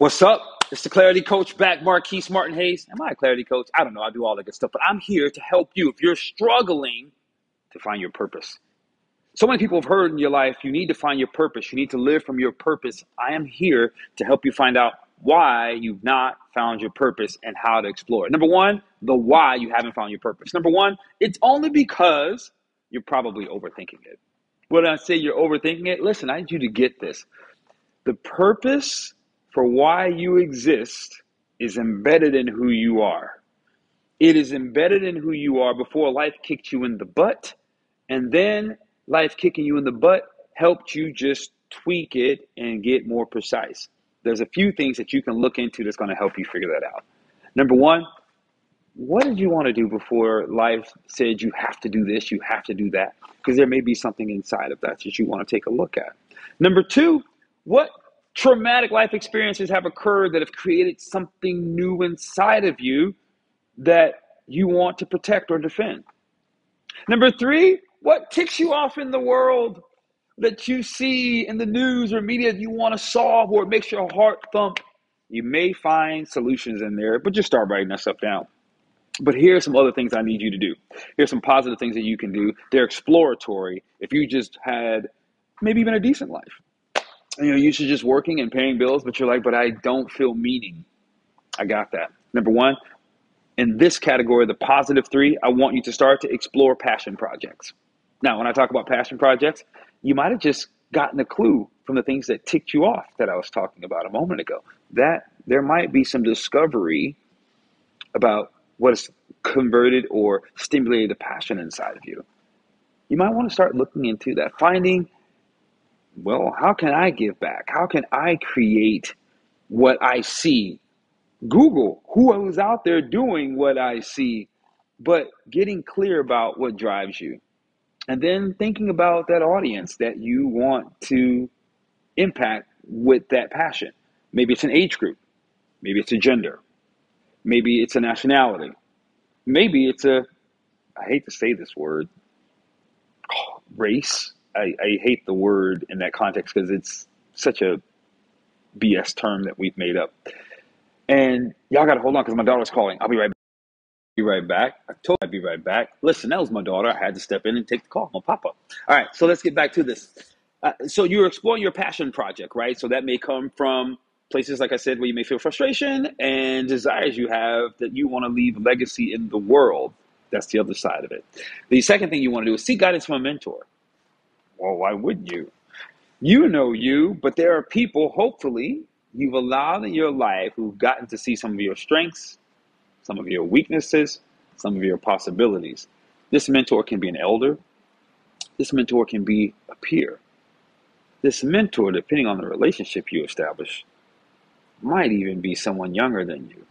What's up? It's the Clarity Coach back, Marquese Martin Hayes. Am I a Clarity Coach? I don't know. I do all that good stuff, but I'm here to help you if you're struggling to find your purpose. So many people have heard in your life, you need to find your purpose. You need to live from your purpose. I am here to help you find out why you've not found your purpose and how to explore it. Number one, the why you haven't found your purpose. Number one, it's only because you're probably overthinking it. When I say you're overthinking it, listen, I need you to get this. The purpose for why you exist is embedded in who you are. It is embedded in who you are before life kicked you in the butt. And then life kicking you in the butt helped you just tweak it and get more precise. There's a few things that you can look into that's going to help you figure that out. Number one, what did you want to do before life said you have to do this, you have to do that? Because there may be something inside of that that you want to take a look at. Number two, what traumatic life experiences have occurred that have created something new inside of you that you want to protect or defend. Number three, what ticks you off in the world that you see in the news or media that you want to solve or it makes your heart thump? You may find solutions in there, but just start writing that stuff down. But here's some other things I need you to do. Here's some positive things that you can do. They're exploratory if you just had maybe even a decent life you know, you're just working and paying bills, but you're like, but I don't feel meaning. I got that. Number one, in this category, the positive three, I want you to start to explore passion projects. Now, when I talk about passion projects, you might have just gotten a clue from the things that ticked you off that I was talking about a moment ago. That there might be some discovery about what has converted or stimulated the passion inside of you. You might want to start looking into that, finding well, how can I give back? How can I create what I see? Google who is out there doing what I see, but getting clear about what drives you. And then thinking about that audience that you want to impact with that passion. Maybe it's an age group, maybe it's a gender, maybe it's a nationality, maybe it's a, I hate to say this word, race I, I hate the word in that context because it's such a BS term that we've made up. And y'all got to hold on because my daughter's calling. I'll be right back. Be right back. I told I'd be right back. Listen, that was my daughter. I had to step in and take the call. My papa. All right, so let's get back to this. Uh, so you're exploring your passion project, right? So that may come from places, like I said, where you may feel frustration and desires you have that you want to leave a legacy in the world. That's the other side of it. The second thing you want to do is seek guidance from a mentor. Well, why wouldn't you? You know you, but there are people, hopefully, you've allowed in your life who've gotten to see some of your strengths, some of your weaknesses, some of your possibilities. This mentor can be an elder. This mentor can be a peer. This mentor, depending on the relationship you establish, might even be someone younger than you.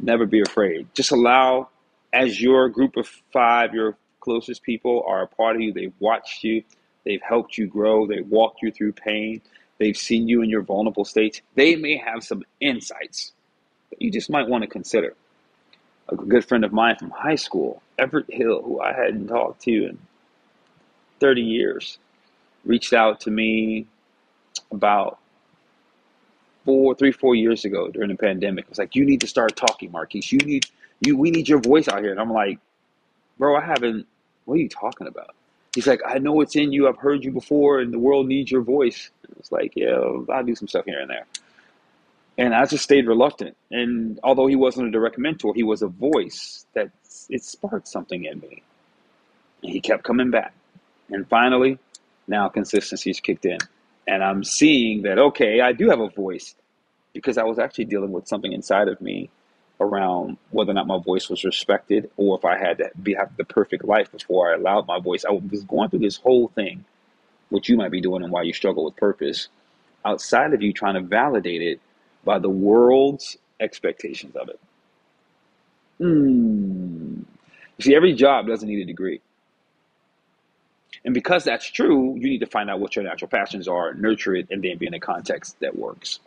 Never be afraid. Just allow, as your group of five, your closest people are a part of you, they've watched you, They've helped you grow. They've walked you through pain. They've seen you in your vulnerable states. They may have some insights that you just might want to consider. A good friend of mine from high school, Everett Hill, who I hadn't talked to in 30 years, reached out to me about four, three, four years ago during the pandemic. It was like, you need to start talking, Marquese. You need you we need your voice out here. And I'm like, bro, I haven't what are you talking about? He's like, I know it's in you. I've heard you before, and the world needs your voice. It's like, yeah, I'll do some stuff here and there. And I just stayed reluctant. And although he wasn't a direct mentor, he was a voice that it sparked something in me. And he kept coming back. And finally, now consistency's kicked in. And I'm seeing that, okay, I do have a voice because I was actually dealing with something inside of me around whether or not my voice was respected or if I had to be have the perfect life before I allowed my voice. I was going through this whole thing, which you might be doing and why you struggle with purpose, outside of you trying to validate it by the world's expectations of it. Mm. You see, every job doesn't need a degree. And because that's true, you need to find out what your natural passions are, nurture it, and then be in a context that works.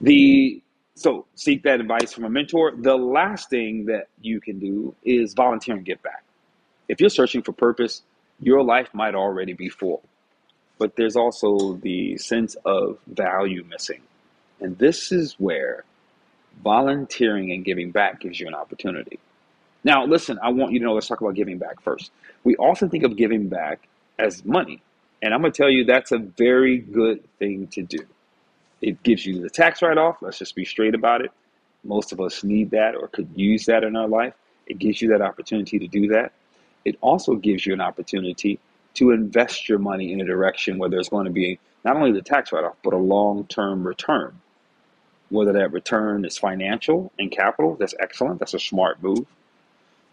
The so seek that advice from a mentor. The last thing that you can do is volunteer and give back. If you're searching for purpose, your life might already be full, but there's also the sense of value missing. And this is where volunteering and giving back gives you an opportunity. Now, listen, I want you to know, let's talk about giving back first. We often think of giving back as money. And I'm going to tell you that's a very good thing to do. It gives you the tax write off. Let's just be straight about it. Most of us need that or could use that in our life. It gives you that opportunity to do that. It also gives you an opportunity to invest your money in a direction where there's going to be not only the tax write off, but a long term return. Whether that return is financial and capital, that's excellent. That's a smart move.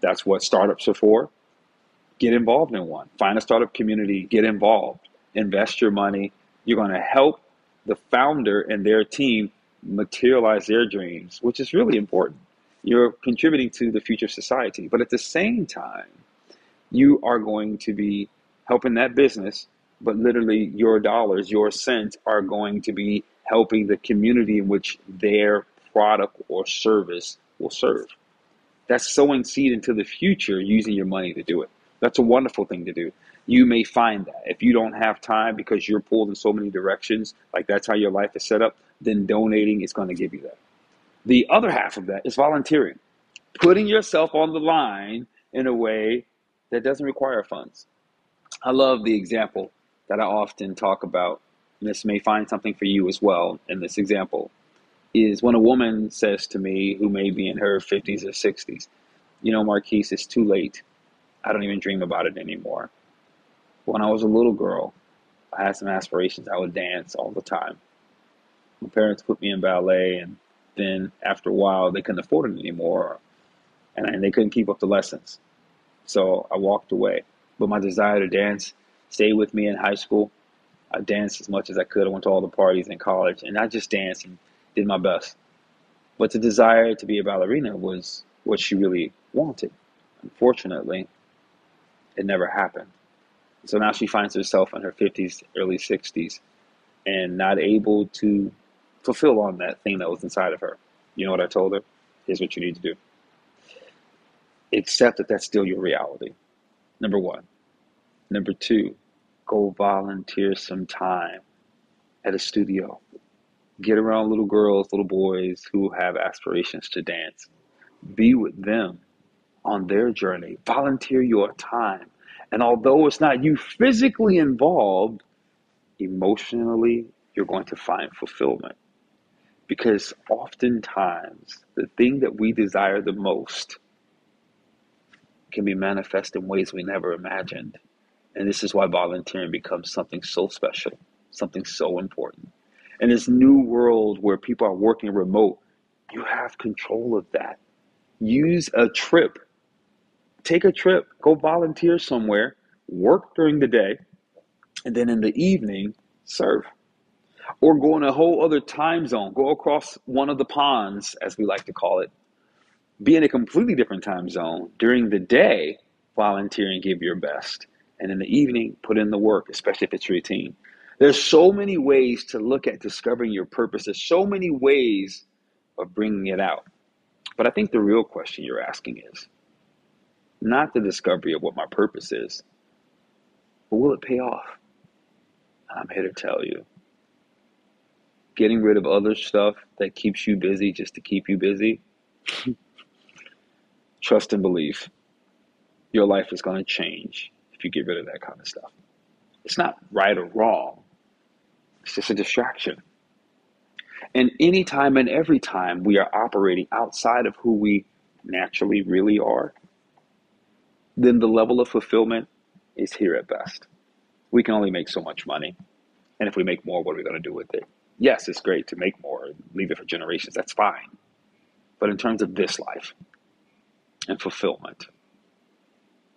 That's what startups are for. Get involved in one. Find a startup community, get involved, invest your money. You're going to help the founder and their team materialize their dreams, which is really important. You're contributing to the future of society. But at the same time, you are going to be helping that business, but literally your dollars, your cents are going to be helping the community in which their product or service will serve. That's sowing seed into the future using your money to do it. That's a wonderful thing to do. You may find that if you don't have time because you're pulled in so many directions, like that's how your life is set up, then donating is going to give you that. The other half of that is volunteering, putting yourself on the line in a way that doesn't require funds. I love the example that I often talk about. And this may find something for you as well in this example is when a woman says to me, who may be in her 50s or 60s, you know, Marquese, it's too late. I don't even dream about it anymore. When I was a little girl, I had some aspirations. I would dance all the time. My parents put me in ballet, and then after a while, they couldn't afford it anymore, and they couldn't keep up the lessons. So I walked away. But my desire to dance stayed with me in high school. I danced as much as I could. I went to all the parties in college, and I just danced and did my best. But the desire to be a ballerina was what she really wanted. Unfortunately, it never happened. So now she finds herself in her 50s, early 60s, and not able to fulfill on that thing that was inside of her. You know what I told her? Here's what you need to do. Accept that that's still your reality. Number one. Number two, go volunteer some time at a studio get around little girls, little boys who have aspirations to dance. Be with them on their journey. Volunteer your time. And although it's not you physically involved, emotionally, you're going to find fulfillment. Because oftentimes, the thing that we desire the most can be manifest in ways we never imagined. And this is why volunteering becomes something so special, something so important in this new world where people are working remote, you have control of that. Use a trip. Take a trip, go volunteer somewhere, work during the day, and then in the evening, serve. Or go in a whole other time zone, go across one of the ponds, as we like to call it, be in a completely different time zone. During the day, volunteer and give your best. And in the evening, put in the work, especially if it's routine. There's so many ways to look at discovering your purpose. There's so many ways of bringing it out. But I think the real question you're asking is not the discovery of what my purpose is, but will it pay off? I'm here to tell you. Getting rid of other stuff that keeps you busy just to keep you busy, trust and believe. Your life is going to change if you get rid of that kind of stuff. It's not right or wrong, it's just a distraction. And anytime and every time we are operating outside of who we naturally really are, then the level of fulfillment is here at best. We can only make so much money. And if we make more, what are we going to do with it? Yes, it's great to make more, leave it for generations. That's fine. But in terms of this life and fulfillment,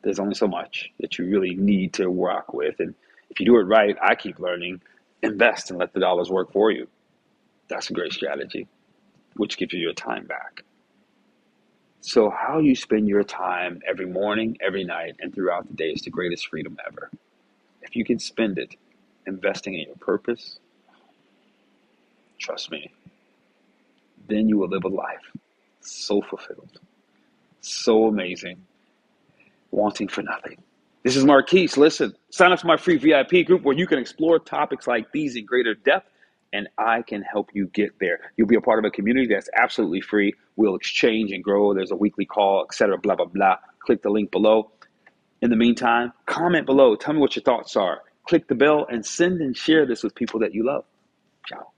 there's only so much that you really need to work with. And if you do it right, I keep learning invest and let the dollars work for you. That's a great strategy, which gives you your time back. So, how you spend your time every morning, every night, and throughout the day is the greatest freedom ever. If you can spend it investing in your purpose, trust me, then you will live a life so fulfilled, so amazing, wanting for nothing. This is Marquese. Listen, sign up to my free VIP group where you can explore topics like these in greater depth and I can help you get there. You'll be a part of a community that's absolutely free. We'll exchange and grow. There's a weekly call, etc. Blah blah blah. Click the link below. In the meantime, comment below. Tell me what your thoughts are. Click the bell and send and share this with people that you love. Ciao.